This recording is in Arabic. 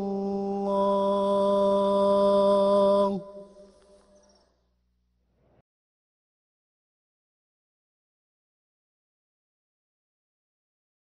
الله